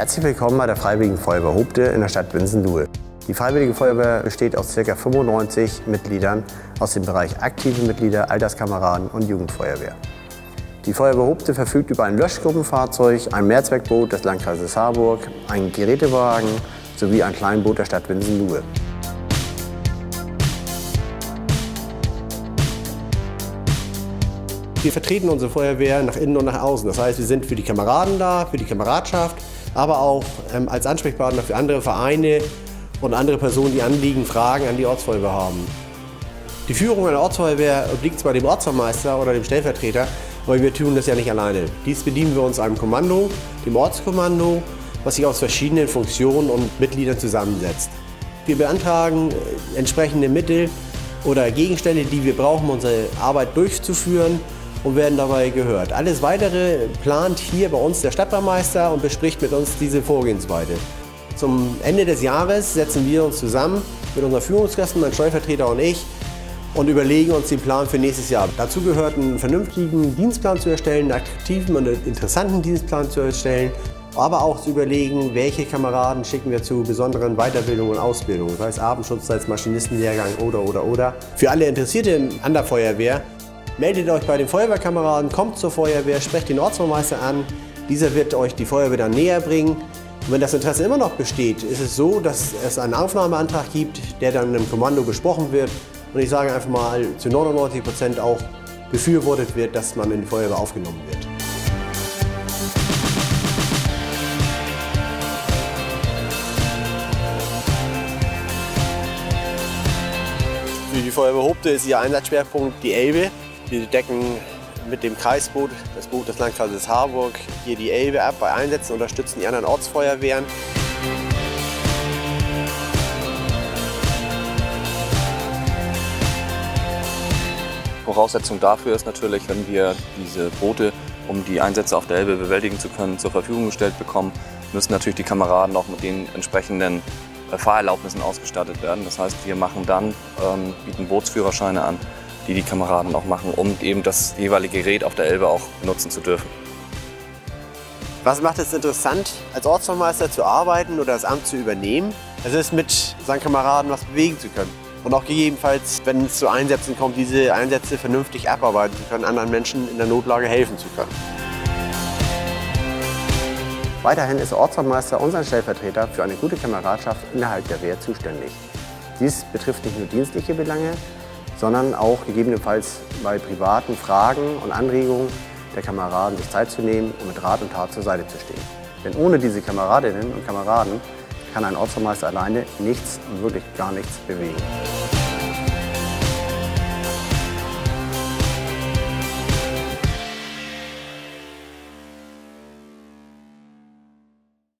Herzlich willkommen bei der Freiwilligen Feuerwehr Hubde in der Stadt Winsenluhe. Die Freiwillige Feuerwehr besteht aus ca. 95 Mitgliedern aus dem Bereich aktive Mitglieder, Alterskameraden und Jugendfeuerwehr. Die Feuerwehr Hubde verfügt über ein Löschgruppenfahrzeug, ein Mehrzweckboot des Landkreises Harburg, einen Gerätewagen sowie ein Kleinboot der Stadt Winsenluhe. Wir vertreten unsere Feuerwehr nach innen und nach außen. Das heißt, wir sind für die Kameraden da, für die Kameradschaft, aber auch ähm, als Ansprechpartner für andere Vereine und andere Personen, die Anliegen, Fragen an die Ortsfeuerwehr haben. Die Führung einer Ortsfeuerwehr obliegt zwar dem Ortsvermeister oder dem Stellvertreter, aber wir tun das ja nicht alleine. Dies bedienen wir uns einem Kommando, dem Ortskommando, was sich aus verschiedenen Funktionen und Mitgliedern zusammensetzt. Wir beantragen äh, entsprechende Mittel oder Gegenstände, die wir brauchen, um unsere Arbeit durchzuführen und werden dabei gehört. Alles Weitere plant hier bei uns der Stadtbaumeister und bespricht mit uns diese Vorgehensweise. Zum Ende des Jahres setzen wir uns zusammen mit unseren Führungskräften, mein Steuervertreter und ich, und überlegen uns den Plan für nächstes Jahr. Dazu gehört einen vernünftigen Dienstplan zu erstellen, einen aktiven und interessanten Dienstplan zu erstellen, aber auch zu überlegen, welche Kameraden schicken wir zu besonderen Weiterbildungen und Ausbildungen, sei es Abendschutz, sei es Maschinistenlehrgang oder oder oder. Für alle Interessierten an der Feuerwehr Meldet euch bei den Feuerwehrkameraden, kommt zur Feuerwehr, sprecht den Ortsbaumeister an. Dieser wird euch die Feuerwehr dann näher bringen. Und wenn das Interesse immer noch besteht, ist es so, dass es einen Aufnahmeantrag gibt, der dann im Kommando besprochen wird. Und ich sage einfach mal, zu 99 Prozent auch befürwortet wird, dass man in die Feuerwehr aufgenommen wird. Für die Feuerwehr Hobte ist ihr Einsatzschwerpunkt die Elbe. Wir decken mit dem Kreisboot, das Boot des Landkreises Harburg, hier die Elbe ab bei Einsätzen, unterstützen die anderen Ortsfeuerwehren. Voraussetzung dafür ist natürlich, wenn wir diese Boote, um die Einsätze auf der Elbe bewältigen zu können, zur Verfügung gestellt bekommen, müssen natürlich die Kameraden auch mit den entsprechenden äh, Fahrerlaubnissen ausgestattet werden. Das heißt, wir machen dann, ähm, bieten Bootsführerscheine an, die die Kameraden auch machen, um eben das jeweilige Gerät auf der Elbe auch benutzen zu dürfen. Was macht es interessant, als Ortsvermeister zu arbeiten oder das Amt zu übernehmen? Es ist mit seinen Kameraden was bewegen zu können. Und auch gegebenenfalls, wenn es zu Einsätzen kommt, diese Einsätze vernünftig abarbeiten zu können, anderen Menschen in der Notlage helfen zu können. Weiterhin ist Ortsvermeister unser Stellvertreter für eine gute Kameradschaft innerhalb der Wehr zuständig. Dies betrifft nicht nur dienstliche Belange, sondern auch gegebenenfalls bei privaten Fragen und Anregungen der Kameraden sich Zeit zu nehmen und mit Rat und Tat zur Seite zu stehen. Denn ohne diese Kameradinnen und Kameraden kann ein Ortsvermeister alleine nichts und wirklich gar nichts bewegen.